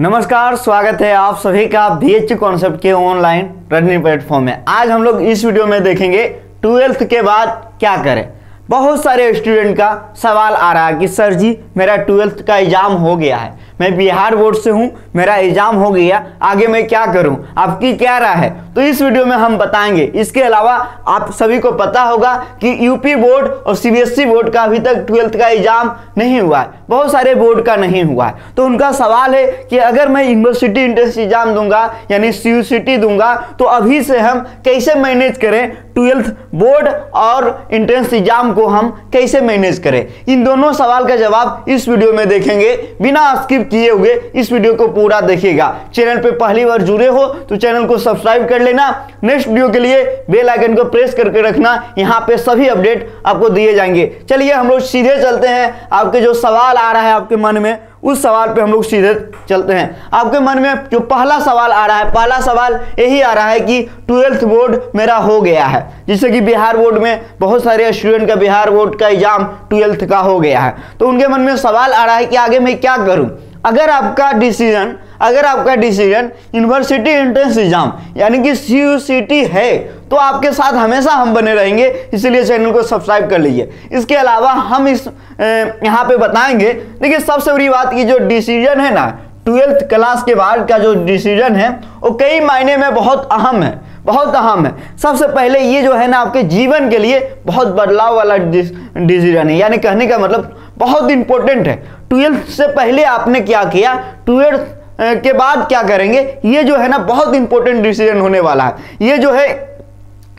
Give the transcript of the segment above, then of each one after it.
नमस्कार, स्वागत है आप सभी का बी एच कॉन्सेप्ट के ऑनलाइन रनिंग प्लेटफॉर्म में। आज हम लोग इस वीडियो में देखेंगे ट्वेल्थ के बाद क्या करें। बहुत सारे स्टूडेंट का सवाल आ रहा है कि, सर जी, मेरा ट्वेल्थ का एग्ज़ाम हो गया है। मैं बिहार बोर्ड से हूँ, मेरा एग्ज़ाम हो गया, आगे मैं क्या करूँ? आपकी क्या राय है? तो इस वीडियो में हम बताएँगे। इसके अलावा आप सभी को पता होगा कि यूपी बोर्ड और सीबीएसई बोर्ड का अभी तक ट्वेल्थ का एग्ज़ाम नहीं हुआ है। बहुत सारे बोर्ड का नहीं हुआ है। तो उनका सवाल है कि अगर मैं यूनिवर्सिटी एंट्रेंस एग्ज़ाम दूँगा, यानी सी दूँगा तो अभी से हम कैसे मैनेज करें? ट्वेल्थ बोर्ड और एंट्रेंस एग्ज़ाम को हम कैसे मैनेज करें? इन दोनों सवाल का जवाब इस वीडियो में देखेंगे। बिना स्किप किए हुए, इस वीडियो को पूरा देखिएगा। चैनल पे पहली बार जुड़े हो तो चैनल को सब्सक्राइब कर लेना। नेक्स्ट वीडियो के लिए बेल आइकन को प्रेस करके रखना। यहाँ पे सभी अपडेट आपको दिए जाएँगे। चलिए हम लोग सीधे चलते हैं। आपके जो सवाल आ रहा है आपके मन में, उस सवाल पे हम लोग सीधे चलते हैं। आपके मन में जो पहला सवाल आ रहा है, पहला सवाल यही आ रहा है कि ट्वेल्थ बोर्ड मेरा हो गया है। जिससे कि बिहार बोर्ड में बहुत सारे स्टूडेंट का, बिहार बोर्ड का एग्ज़ाम ट्वेल्थ का हो गया है। तो उनके मन में सवाल आ रहा है कि आगे मैं क्या करूँ? अगर आपका डिसीज़न अगर आपका डिसीज़न यूनिवर्सिटी एंट्रेंस एग्ज़ाम यानी कि सी है तो आपके साथ हमेशा हम बने रहेंगे, इसलिए चैनल को सब्सक्राइब कर लीजिए। इसके अलावा हम इस यहाँ पे बताएँगे, देखिए सबसे बड़ी बात की जो डिसीज़न है ना ट्वेल्थ क्लास के बाद का जो डिसीज़न है, वो कई मायने में बहुत अहम है, बहुत अहम है। सबसे पहले ये जो है ना, आपके जीवन के लिए बहुत बदलाव वाला डिसीज़न है। यानी कहने का मतलब बहुत इंपॉर्टेंट है। ट्वेल्थ से पहले आपने क्या किया? ट्वेल्थ के बाद क्या करेंगे? ये जो है ना, बहुत इंपॉर्टेंट डिसीज़न होने वाला है। ये जो है,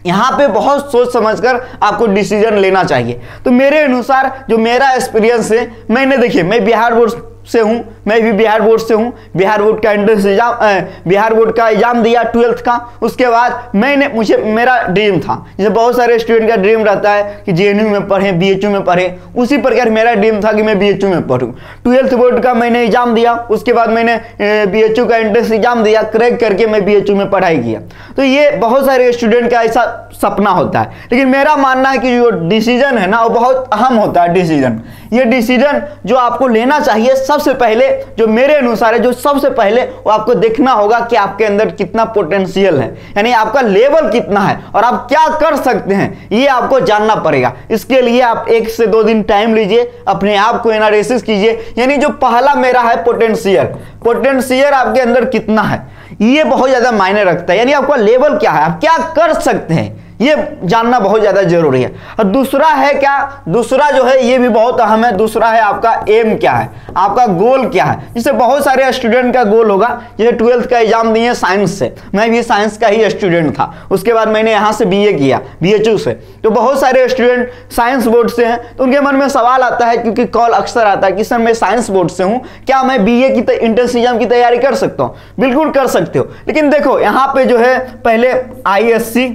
यहाँ पे बहुत सोच समझकर आपको डिसीज़न लेना चाहिए। तो मेरे अनुसार, जो मेरा एक्सपीरियंस है, मैंने देखिए, मैं बिहार बोर्ड से हूँ। मैं भी बिहार बोर्ड से हूँ। बिहार बोर्ड का एंट्रेंस एग्ज़ाम बिहार बोर्ड का एग्ज़ाम दिया ट्वेल्थ का। उसके बाद मैंने, मुझे, मेरा ड्रीम था। जैसे बहुत सारे स्टूडेंट का ड्रीम रहता है कि जेएनयू में पढ़ें बी में पढ़ें। उसी प्रकार मेरा ड्रीम था कि मैं बीएचयू में पढ़ूँ। ट्वेल्थ बोर्ड का मैंने एग्ज़ाम दिया। उसके बाद मैंने बीएचयू का एंट्रेंस एग्ज़ाम दिया। क्रैक करके मैं बीएचयू में पढ़ाई किया। तो ये बहुत सारे स्टूडेंट का ऐसा सपना होता है। लेकिन मेरा मानना है कि जो डिसीज़न है ना, वो बहुत अहम होता है डिसीज़न ये डिसीज़न जो आपको लेना चाहिए सबसे पहले जो मेरे अनुसार है, जो सबसे पहले वो आपको देखना होगा कि आपके अंदर कितना पोटेंशियल है। यानी आपका लेवल कितना है और आप क्या कर सकते हैं, ये आपको जानना पड़ेगा। इसके लिए आप एक से दो दिन टाइम लीजिए, अपने आप को एनालिसिस कीजिए। यानी जो पहला मेरा है पोटेंशियल पोटेंशियल आपके अंदर कितना है, ये बहुत ज़्यादा मायने रखता है। यानी आपका लेवल क्या है, आप क्या कर सकते हैं ये जानना बहुत ज़्यादा ज़रूरी है। और दूसरा है क्या? दूसरा जो है, ये भी बहुत अहम है। दूसरा है आपका एम क्या है? आपका गोल क्या है? जिससे बहुत सारे स्टूडेंट का गोल होगा। जैसे ट्वेल्थ का एग्ज़ाम दिए साइंस से। मैं भी साइंस का ही स्टूडेंट था। उसके बाद मैंने यहाँ से बीए किया बीएचयू से। तो बहुत सारे स्टूडेंट साइंस बोर्ड से हैं। तो उनके मन में सवाल आता है, क्योंकि कॉल अक्सर आता है कि, सर, मैं साइंस बोर्ड से हूँ। क्या मैं बीए की इंट्रेंस एग्ज़ाम की तैयारी कर सकता हूँ? बिल्कुल कर सकते हो। लेकिन देखो, यहाँ पे जो है, पहले आईएससी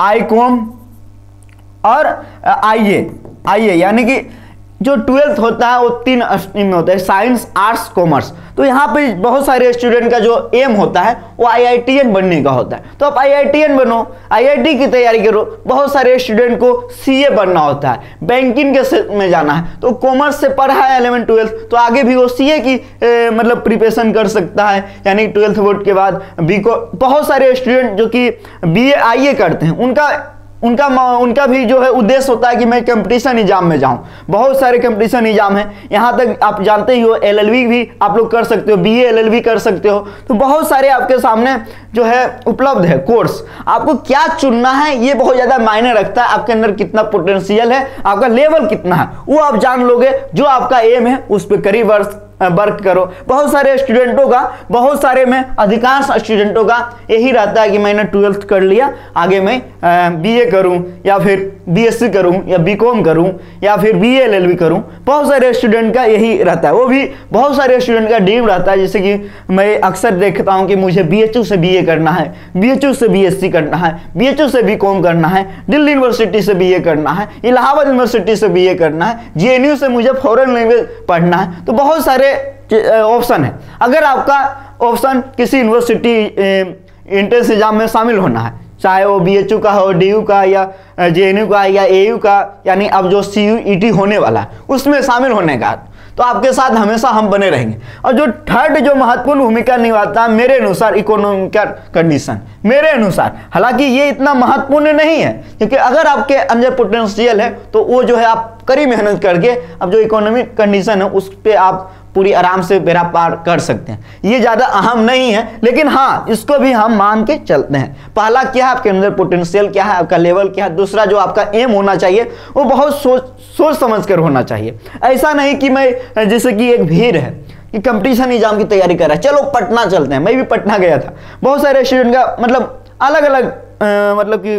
आईकॉम और आईए आईए यानी कि जो ट्वेल्थ होता है वो तीन स्ट्रीम में होता है साइंस आर्ट्स कॉमर्स तो यहाँ पे बहुत सारे स्टूडेंट का जो एम होता है वो आईआईटीएन बनने का होता है। तो आप आईआईटीएन बनो आईआईटी की तैयारी करो बहुत सारे स्टूडेंट को सीए बनना होता है बैंकिंग के में जाना है। तो कॉमर्स से पढ़ा है एलेवन ट्वेल्थ तो आगे भी वो सीए की ए, मतलब प्रिपरेशन कर सकता है। यानी ट्वेल्थ बोर्ड के बाद बी बहुत सारे स्टूडेंट जो कि बी ए करते हैं उनका उनका उनका भी जो है उद्देश्य होता है कि मैं कंपटीशन एग्ज़ाम में जाऊँ। बहुत सारे कंपटीशन एग्ज़ाम है। यहाँ तक आप जानते ही हो एलएलबी भी आप लोग कर सकते हो बीए एलएलबी कर सकते हो। तो बहुत सारे आपके सामने जो है उपलब्ध है कोर्स आपको क्या चुनना है, ये बहुत ज़्यादा मायने रखता है। आपके अंदर कितना पोटेंशियल है, आपका लेवल कितना है, वो आप जान लोगे। जो आपका एम है, उस पर करीब वर्ष वर्क करो। बहुत सारे स्टूडेंटों का बहुत सारे में अधिकांश स्टूडेंटों का यही रहता है कि मैंने ट्वेल्थ कर लिया, आगे मैं बीए करूँ, या फिर बीएससी करूँ, या बीकॉम करूँ, या फिर बी एल एल बी करूँ। बहुत सारे स्टूडेंट का यही रहता है। वो भी बहुत सारे स्टूडेंट का ड्रीम रहता है, जैसे कि मैं अक्सर देखता हूँ कि मुझे बी एच यू से बी ए करना है बी एच यू से बी एस सी करना है बी एच यू से बी कॉम करना है, दिल्ली यूनिवर्सिटी से बी ए करना है, इलाहाबाद यूनिवर्सिटी से बी ए करना है जे एन यू से मुझे फॉरन लैंग्वेज पढ़ना है। तो बहुत सारे ऑप्शन है। अगर आपका ऑप्शन किसी यूनिवर्सिटी एंट्रेंस एग्ज़ाम में शामिल होना है, चाहे वो बीएचयू का हो डीयू का या जेएनयू का या एयू का, यानी अब जो सीयूईटी होने वाला है, उसमें शामिल होने का तो आपके साथ हमेशा हम बने रहेंगे। और जो थर्ड जो महत्वपूर्ण भूमिका निभाता है, मेरे अनुसार इकोनॉमिकल कंडीशन मेरे अनुसार, हालाँकि ये इतना महत्वपूर्ण नहीं है, क्योंकि अगर आपके अंदर पोटेंशियल है तो वो जो है आप कड़ी मेहनत करके, अब जो इकोनॉमिक कंडीशन है, उस पर आप पूरी आराम से बेरा पार कर सकते हैं। ये ज़्यादा अहम नहीं है, लेकिन हाँ इसको भी हम मान के चलते हैं। पहला क्या है आपके अंदर पोटेंशियल क्या है आपका लेवल क्या है? दूसरा जो आपका एम होना चाहिए, वो बहुत सोच सोच समझ कर होना चाहिए। ऐसा नहीं कि मैं, जैसे कि एक भीड़ है, कि कंपटीशन एग्ज़ाम की तैयारी कर रहा है। चलो, पटना चलते हैं। मैं भी पटना गया था। बहुत सारे स्टूडेंट का मतलब अलग अलग मतलब कि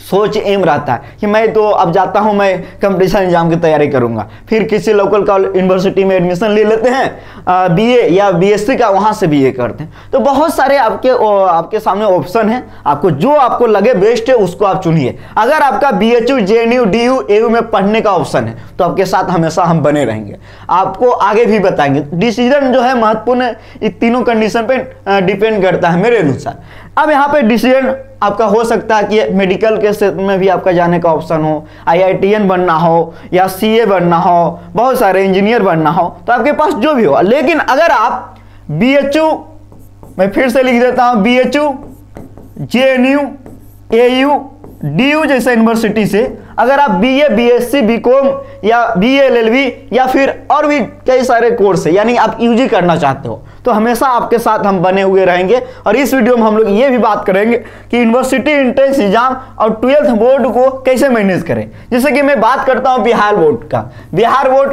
सोच एम रहता है कि मैं तो अब जाता हूँ, मैं कंपटीशन एग्ज़ाम की तैयारी करूँगा। फिर किसी लोकल कॉलेज यूनिवर्सिटी में एडमिशन ले लेते हैं बीए या बीएससी का, वहाँ से बीए करते हैं। तो बहुत सारे आपके आपके सामने ऑप्शन है। आपको, जो आपको लगे बेस्ट है, उसको आप चुनिए। अगर आपका B H U J N U D U A U में पढ़ने का ऑप्शन है तो आपके साथ हमेशा हम बने रहेंगे। आपको आगे भी बताएँगे। डिसीज़न जो है महत्वपूर्ण इन तीनों कंडीशन पर डिपेंड करता है मेरे अनुसार। अब यहाँ पे डिसीज़न आपका हो सकता है कि मेडिकल के क्षेत्र में भी आपका जाने का ऑप्शन हो आईआईटीएन बनना हो या सीए बनना हो, बहुत सारे इंजीनियर बनना हो तो आपके पास जो भी हो। लेकिन अगर आप बी एच यू मैं फिर से लिख देता हूँ B H U J N U A U D U जैसे यूनिवर्सिटी से, अगर आप B A B S C B com या बी एल एल बी या फिर और भी कई सारे कोर्स है, यानी आप यूजी करना चाहते हो तो हमेशा आपके साथ हम बने हुए रहेंगे। और इस वीडियो में हम लोग ये भी बात करेंगे कि यूनिवर्सिटी एंट्रेंस एग्ज़ाम और ट्वेल्थ बोर्ड को कैसे मैनेज करें। जैसे कि मैं बात करता हूँ बिहार बोर्ड का। बिहार बोर्ड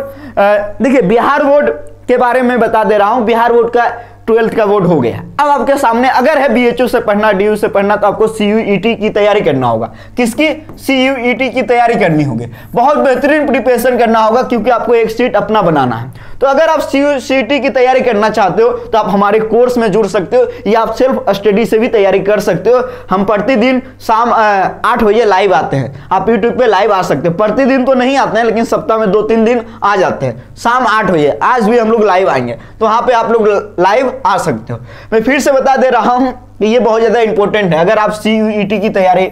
देखिए, बिहार बोर्ड के बारे में बता दे रहा हूँ। बिहार बोर्ड का ट्वेल्थ का बोर्ड हो गया। अब आपके सामने अगर है बीएचयू से पढ़ना डीयू से पढ़ना तो आपको सीयूईटी की तैयारी करना होगा। किसकी? सीयूईटी की तैयारी करनी होगी। बहुत बेहतरीन प्रिपरेशन करना होगा, क्योंकि आपको एक सीट अपना बनाना है। तो अगर आप सीयूईटी की तैयारी करना चाहते हो तो आप हमारे कोर्स में जुड़ सकते हो, या आप सेल्फ स्टडी से भी तैयारी कर सकते हो। हम प्रतिदिन शाम आठ बजे लाइव आते हैं। आप यूट्यूब पे लाइव आ सकते हो। प्रतिदिन तो नहीं आते हैं, लेकिन सप्ताह में दो तीन दिन आ जाते हैं। शाम आठ बजे, आज भी हम लोग लाइव आएँगे। तो वहाँ पे आप लोग लाइव आ सकते हो। मैं फिर से बता दे रहा हूँ ये बहुत ज़्यादा इंपॉर्टेंट है। अगर आप सी e की तैयारी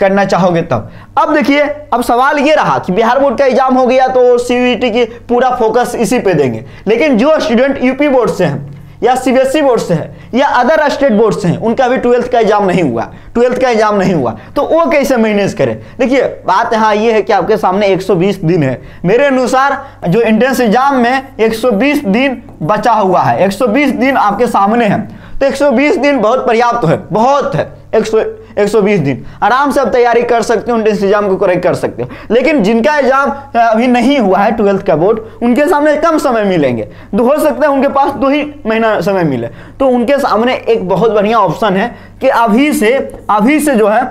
करना चाहोगे तब। अब देखिए, अब सवाल ये रहा कि बिहार बोर्ड का एग्ज़ाम हो गया तो सी e की पूरा फोकस इसी पे देंगे। लेकिन जो स्टूडेंट यूपी बोर्ड से हैं, या सीबीएसई बोर्ड से है, या अदर स्टेट बोर्ड से हैं, उनका भी ट्वेल्थ का एग्ज़ाम नहीं हुआ। ट्वेल्थ का एग्ज़ाम नहीं हुआ। तो वो कैसे मैनेज करें? देखिए, बात यहाँ ये है कि आपके सामने 120 दिन है। मेरे अनुसार जो एंट्रेंस एग्ज़ाम में 120 दिन बचा हुआ है। 120 दिन आपके सामने है। तो 120 दिन बहुत पर्याप्त है, बहुत है। 100 120 दिन। आराम से आप तैयारी कर सकते हो एंट्रेंस एग्ज़ाम को करेक्ट कर सकते हो। लेकिन जिनका एग्ज़ाम अभी नहीं हुआ है ट्वेल्थ का बोर्ड, उनके सामने कम समय मिलेंगे। तो हो सकता है उनके पास दो ही महीना समय मिले। तो उनके सामने एक बहुत बढ़िया ऑप्शन है कि अभी से अभी से जो है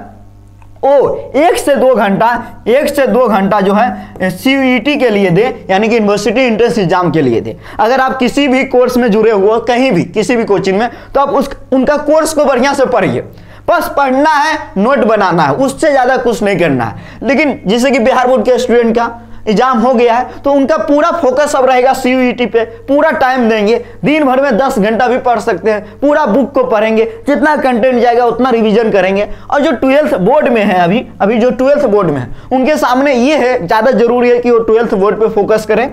ओ, एक से दो घंटा, एक से दो घंटा जो है सी के लिए दे, यानी कि यूनिवर्सिटी इंट्रेंस एग्ज़ाम के लिए दे। अगर आप किसी भी कोर्स में जुड़े हुए कहीं भी, किसी भी कोचिंग में तो आप उस, उनका कोर्स को बढ़िया से पढ़िए। बस पढ़ना है नोट बनाना है, उससे ज़्यादा कुछ नहीं करना है। लेकिन जैसे कि बिहार बोर्ड के स्टूडेंट का एग्ज़ाम हो गया है तो उनका पूरा फोकस अब रहेगा सी पे। पूरा टाइम देंगे। दिन भर में 10 घंटा भी पढ़ सकते हैं। पूरा बुक को पढ़ेंगे। जितना कंटेंट जाएगा, उतना रिवीजन करेंगे। और जो ट्वेल्थ बोर्ड में है अभी अभी जो ट्वेल्थ बोर्ड में है, उनके सामने ये है, ज़्यादा ज़रूरी है कि वो ट्वेल्थ बोर्ड पर फोकस करें।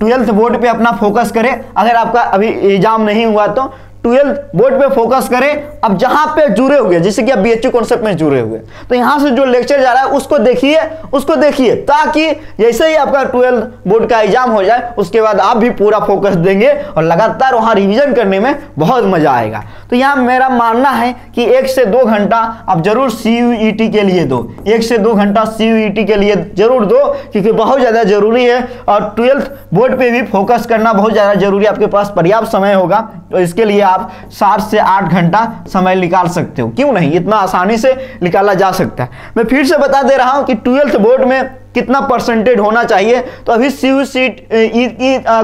ट्वेल्थ बोर्ड पे अपना फोकस करें। अगर आपका अभी एग्ज़ाम नहीं हुआ तो ट्वेल्थ बोर्ड पे फोकस करें, अब जहाँ पे जुड़े हुए, जैसे कि आप बीएचयू कॉन्सेप्ट में जुड़े हुए। तो यहाँ से जो लेक्चर जा रहा है, उसको देखिए उसको देखिए, ताकि जैसे ही आपका ट्वेल्थ बोर्ड का एग्ज़ाम हो जाए, उसके बाद आप भी पूरा फोकस देंगे और लगातार वहाँ रिविजन करने में बहुत मज़ा आएगा। तो यहाँ मेरा मानना है कि एक से दो घंटा आप ज़रूर सी e के लिए दो। एक से दो घंटा सी e के लिए ज़रूर दो, क्योंकि बहुत ज़्यादा ज़रूरी है। और ट्वेल्थ बोर्ड पे भी फोकस करना बहुत ज़्यादा ज़रूरी है। आपके पास पर्याप्त समय होगा। तो इसके लिए आप सात से आठ घंटा समय निकाल सकते हो। क्यों नहीं? इतना आसानी से निकाला जा सकता है। मैं फिर से बता दे रहा हूँ कि ट्वेल्थ बोर्ड में कितना परसेंटेज होना चाहिए। तो अभी सी यू सीट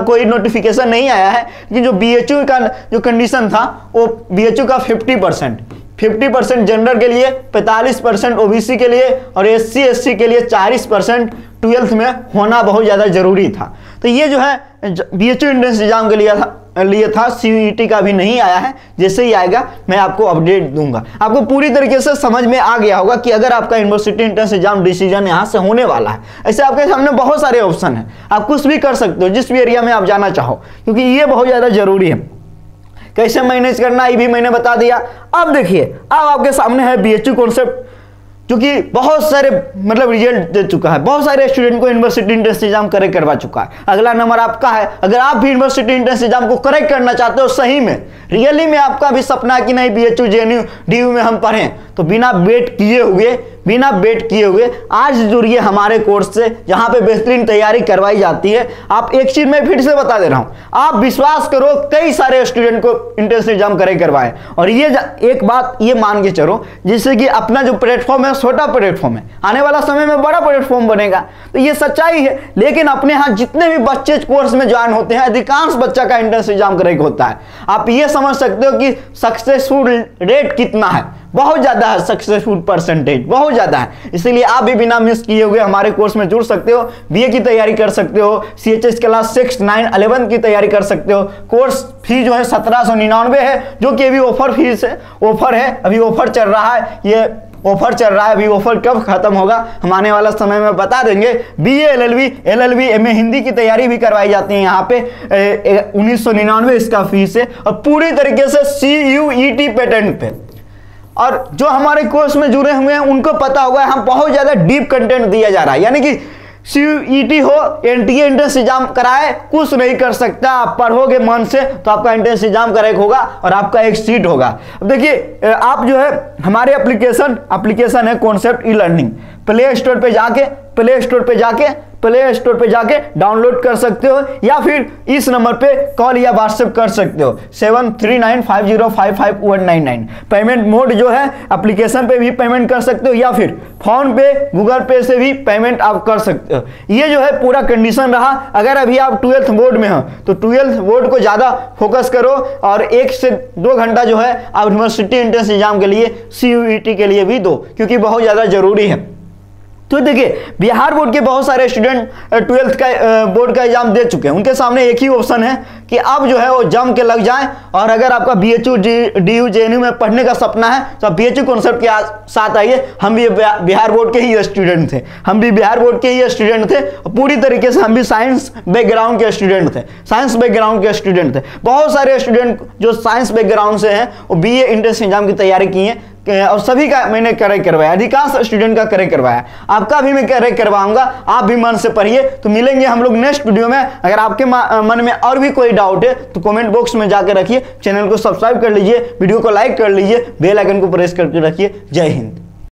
कोई नोटिफिकेशन नहीं आया है। लेकिन जो बी एच यू का, जो कंडीशन था, वो बी एच यू का fifty percent fifty percent general के लिए, पैंतालीस परसेंट ओबीसी के लिए और एस सी के लिए चालीस परसेंट ट्वेल्थ में होना बहुत ज़्यादा ज़रूरी था। तो ये जो है B H U entrance exam के लिए था। लिए था सी का भी नहीं आया है, जैसे ही आएगा, मैं आपको अपडेट दूँगा। आपको पूरी तरीके से समझ में आ गया होगा कि अगर आपका यूनिवर्सिटी इंट्रेंस एग्ज़ाम डिसीज़न यहाँ से होने वाला है, ऐसे आपके सामने बहुत सारे ऑप्शन है। आप कुछ भी कर सकते हो, जिस भी एरिया में आप जाना चाहो, क्योंकि ये बहुत ज़्यादा ज़रूरी है। कैसे मैनेज करना, ये भी मैंने बता दिया। अब देखिए, अब आपके सामने है बी कॉन्सेप्ट जो कि बहुत सारे मतलब रिज़ल्ट दे चुका है। बहुत सारे स्टूडेंट को यूनिवर्सिटी इंट्रेंस एग्ज़ाम करेक्ट करवा चुका है। अगला नंबर आपका है। अगर आप भी यूनिवर्सिटी इंट्रेंस एग्ज़ाम को करेक्ट करना चाहते हो सही में रियली में आपका भी सपना है कि नहीं B H U J D U में हम पढ़ें। तो बिना वेट किए हुए बिना वेट किए हुए, आज जुड़िए हमारे कोर्स से, जहाँ पे बेहतरीन तैयारी करवाई जाती है। आप एक चीज़ मैं फिर से बता दे रहा हूँ। आप विश्वास करो, कई सारे स्टूडेंट को इंट्रेंस एग्ज़ाम करे, करवाए। और ये एक बात ये मान के चलो, जिससे कि अपना जो प्लेटफॉर्म है, छोटा प्लेटफॉर्म है। आने वाला समय में बड़ा प्लेटफॉर्म बनेगा। तो ये सच्चाई है। लेकिन अपने यहाँ जितने भी बच्चे कोर्स में ज्वाइन होते हैं, अधिकांश बच्चा का इंट्रेंस एग्ज़ाम करेक्ट होता है। आप ये समझ सकते हो कि सक्सेसफुल रेट कितना है। बहुत ज़्यादा है सक्सेसफुल परसेंटेज बहुत ज़्यादा है। इसीलिए आप भी बिना मिस किए हुए हमारे कोर्स में जुड़ सकते हो बीए की तैयारी कर सकते हो C H S class six nine eleven की तैयारी कर सकते हो। कोर्स फ़ी जो है सत्रह सौ निन्यानवे है, जो कि अभी ऑफ़र फ़ीस है ऑफ़र है, अभी ऑफ़र चल रहा है, ये ऑफ़र चल रहा है, अभी ऑफ़र कब खत्म होगा, हम आने वाला समय में बता देंगे। B L L B L L B M A Hindi की तैयारी भी करवाई जाती है यहाँ पे। उन्नीस सौ निन्यानवे इसका फ़ीस है, और पूरी तरीके से C U E T pattern पे। और जो हमारे कोर्स में जुड़े हुए हैं, उनको पता होगा, हम बहुत ज़्यादा डीप कंटेंट दिया जा रहा है। यानी कि सी हो एन टी एंट्रेंस एग्ज़ाम कराए, कुछ नहीं कर सकता, आप पढ़ोगे मन से तो आपका एंट्रेंस एग्ज़ाम करेक्ट होगा और आपका एक सीट होगा। देखिए आप जो है, हमारे एप्लीकेशन एप्लीकेशन है concept e learning play store पे जाके, प्ले स्टोर पे जाके, प्ले स्टोर पे जाके डाउनलोड कर सकते हो या फिर इस नंबर पे कॉल या व्हाट्सएप कर सकते हो। Seven three nine five zero five five one nine nine. Payment mode जो है एप्लीकेशन पे भी पेमेंट कर सकते हो या फिर फ़ोन पे गूगल पे से भी पेमेंट आप कर सकते हो। ये जो है पूरा कंडीशन रहा। अगर अभी आप ट्वेल्थ बोर्ड में हो तो ट्वेल्थ बोर्ड को ज़्यादा फोकस करो और एक से दो घंटा जो है, आप यूनिवर्सिटी एंट्रेंस एग्ज़ाम के लिए सी के लिए भी दो, क्योंकि बहुत ज़्यादा ज़रूरी है। तो देखिए, बिहार बोर्ड के बहुत सारे स्टूडेंट ट्वेल्थ का बोर्ड का एग्ज़ाम दे चुके हैं। उनके सामने एक ही ऑप्शन है कि अब जो है वो जम के लग जाएँ और अगर आपका B H U D U J N U में पढ़ने का सपना है तो आप बी एच यू कॉन्सेप्ट के साथ आइए। हम भी बिहार बोर्ड के ही स्टूडेंट थे। हम भी बिहार बोर्ड के ही स्टूडेंट थे पूरी तरीके से हम भी साइंस बैकग्राउंड के स्टूडेंट थे। साइंस बैकग्राउंड के स्टूडेंट थे। बहुत सारे स्टूडेंट जो साइंस बैकग्राउंड से हैं, वो बी ए इंट्रेंस एग्ज़ाम की तैयारी की हैं। और सभी का मैंने करे करवाया। अधिकांश स्टूडेंट का करे करवाया। आपका भी मैं करे करवाऊँगा। आप भी मन से पढ़िए तो मिलेंगे हम लोग नेक्स्ट वीडियो में। अगर आपके मन में और भी कोई डाउट है तो कमेंट बॉक्स में जाकर रखिए। चैनल को सब्सक्राइब कर लीजिए वीडियो को लाइक कर लीजिए बेलाइकन को प्रेस करके रखिए। जय हिंद।